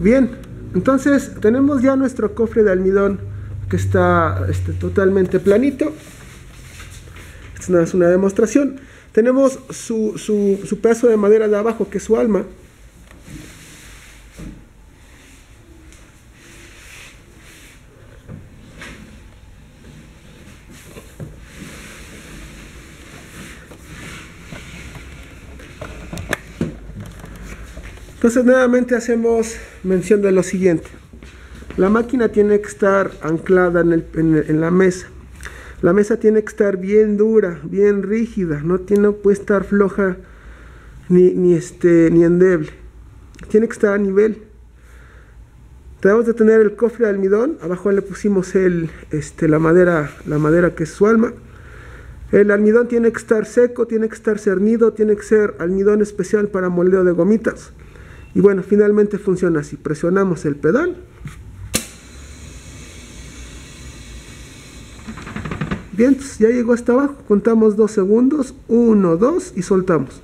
Bien, entonces tenemos ya nuestro cofre de almidón que está este, totalmente planito. Esta es una demostración. Tenemos su, su, su pedazo de madera de abajo, que es su alma. Entonces nuevamente hacemos mención de lo siguiente. La máquina tiene que estar anclada en, la mesa. La mesa tiene que estar bien dura, bien rígida, no, puede estar floja ni, ni, este, ni endeble. Tiene que estar a nivel. Tenemos de tener el cofre de almidón, abajo le pusimos el, este, la, madera, la madera que es su alma. El almidón tiene que estar seco, tiene que estar cernido, tiene que ser almidón especial para moldeo de gomitas. Y bueno, finalmente funciona así. Presionamos el pedal. Bien, ya llegó hasta abajo. Contamos dos segundos. Uno, dos y soltamos.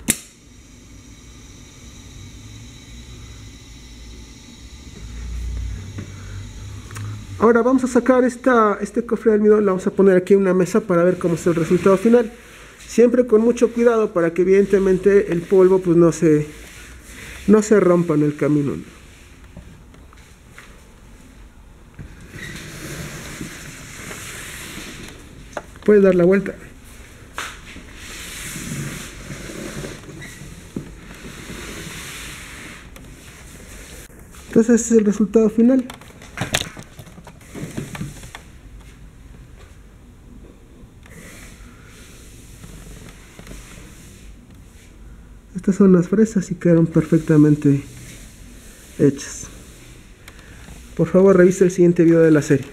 Ahora vamos a sacar esta, este cofre de almidón, la vamos a poner aquí en una mesa para ver cómo es el resultado final. Siempre con mucho cuidado para que evidentemente el polvo pues no se, no se rompan el camino. Puedes dar la vuelta. Entonces ese es el resultado final. Estas son las fresas y quedaron perfectamente hechas. Por favor revisa el siguiente video de la serie.